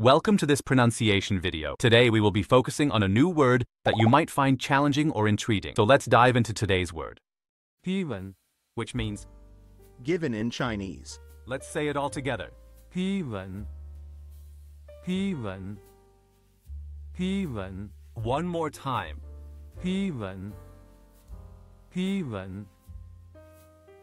Welcome to this pronunciation video. Today we will be focusing on a new word that you might find challenging or intriguing. So let's dive into today's word. Given, which means given in Chinese. Let's say it all together. Given. Given. Given. One more time. Given. Given.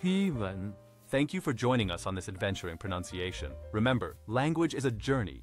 Given. Thank you for joining us on this adventure in pronunciation. Remember, language is a journey,